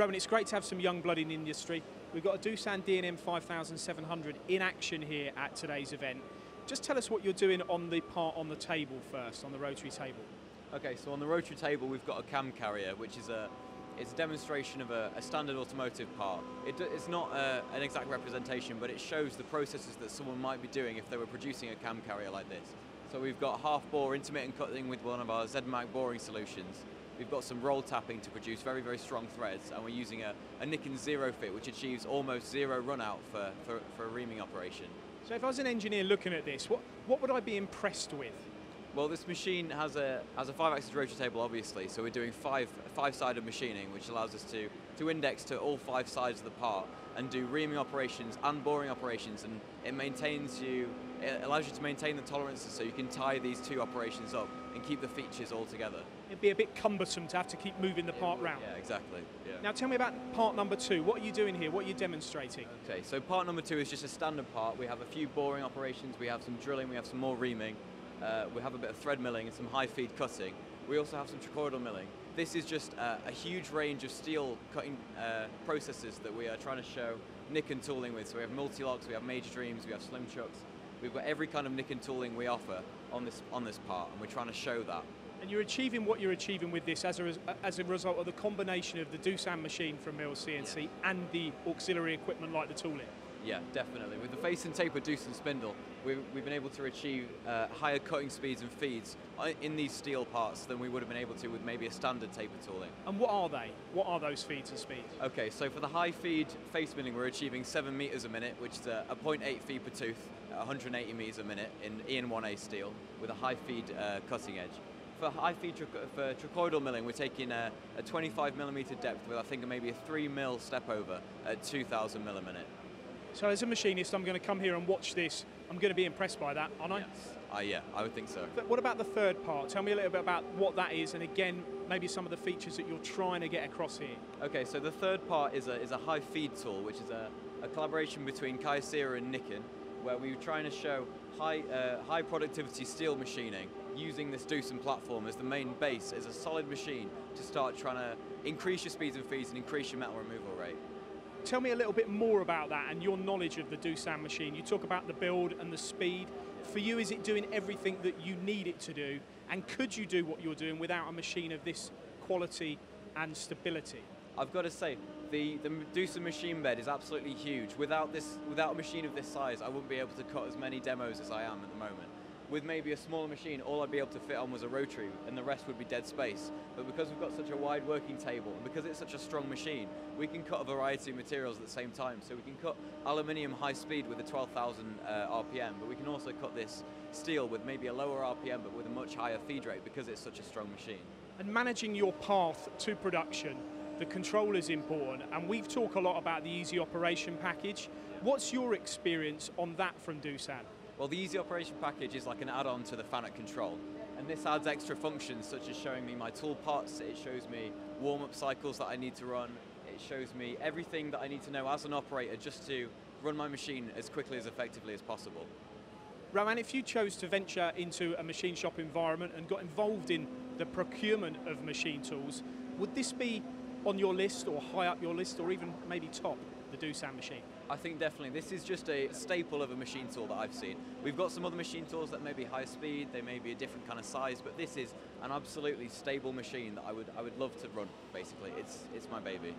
Rowan, it's great to have some young blood in the industry. We've got a Doosan DNM 5700 in action here at today's event. Just tell us what you're doing on the part on the table first, on the rotary table. Okay, so on the rotary table we've got a cam carrier, which is a it's a demonstration of a, a standard automotive part. It, it's not a, an exact representation, but it shows the processes that someone might be doing if they were producing a cam carrier like this. So we've got half bore intermittent cutting with one of our ZMAC boring solutions. We've got some roll tapping to produce very, very strong threads, and we're using a, a Nikken Zero Fit, which achieves almost zero run out for, for, for a reaming operation. So if I was an engineer looking at this, what, what would I be impressed with? Well, this machine has a has a five-axis rotary table, obviously. So we're doing five five-sided machining, which allows us to to index to all five sides of the part and do reaming operations and boring operations, and it maintains you. It allows you to maintain the tolerances, so you can tie these two operations up and keep the features all together. It'd be a bit cumbersome to have to keep moving the part round. Yeah, exactly. Yeah. Now tell me about part number two. What are you doing here? What are you demonstrating? Okay, so part number two is just a standard part. We have a few boring operations, we have some drilling, we have some more reaming, uh, we have a bit of thread milling and some high feed cutting. We also have some trochoidal milling. This is just uh, a huge range of steel cutting uh, processes that we are trying to show Nikken tooling with. So we have multi-locks, we have major dreams, we have slim chucks. We've got every kind of Nikken tooling we offer on this on this part, and we're trying to show that. And you're achieving what you're achieving with this as a, as a result of the combination of the Doosan machine from Mills CNC and the auxiliary equipment like the tooling. Yeah, definitely. With the face and taper Doosan spindle, we've, we've been able to achieve uh, higher cutting speeds and feeds in these steel parts than we would have been able to with maybe a standard taper tooling. And what are they? What are those feeds and speeds? Okay, so for the high feed face milling, we're achieving 7 meters a minute, which is a, a 0.8 feed per tooth, 180 meters a minute in EN1A steel with a high feed uh, cutting edge. For high feed for trochoidal milling, we're taking a, a 25 millimeter depth with I think maybe a 3 mil step over at 2,000 mil a minute. So as a machinist, I'm going to come here and watch this. I'm going to be impressed by that, aren't I? Uh, yeah, I would think so. But what about the third part? Tell me a little bit about what that is, and again, maybe some of the features that you're trying to get across here. Okay, so the third part is a, is a high feed tool, which is a, a collaboration between Kyocera and Nikken, where we were trying to show high, uh, high productivity steel machining using this Doosan platform as the main base, as a solid machine to start trying to increase your speeds and feeds and increase your metal removal rate. Tell me a little bit more about that and your knowledge of the Doosan machine. You talk about the build and the speed. For you, is it doing everything that you need it to do? And could you do what you're doing without a machine of this quality and stability? I've got to say, the, the Doosan machine bed is absolutely huge. Without this, without a machine of this size, I wouldn't be able to cut as many demos as I am at the moment. With maybe a smaller machine, all I'd be able to fit on was a rotary, and the rest would be dead space. But because we've got such a wide working table, and because it's such a strong machine, we can cut a variety of materials at the same time. So we can cut aluminium high speed with a 12,000 uh, RPM, but we can also cut this steel with maybe a lower RPM, but with a much higher feed rate because it's such a strong machine. And managing your path to production, the control is important. And we've talked a lot about the easy operation package. What's your experience on that from Doosan? Well, the Easy Operation package is like an add-on to the FANUC control. And this adds extra functions such as showing me my tool parts, it shows me warm-up cycles that I need to run, it shows me everything that I need to know as an operator just to run my machine as quickly as effectively as possible. Rowan, if you chose to venture into a machine shop environment and got involved in the procurement of machine tools, would this be on your list or high up your list or even maybe top the Doosan machine? I think definitely this is just a staple of a machine tool that I've seen. We've got some other machine tools that may be high speed, they may be a different kind of size, but this is an absolutely stable machine that I would I would love to run. Basically, it's it's my baby.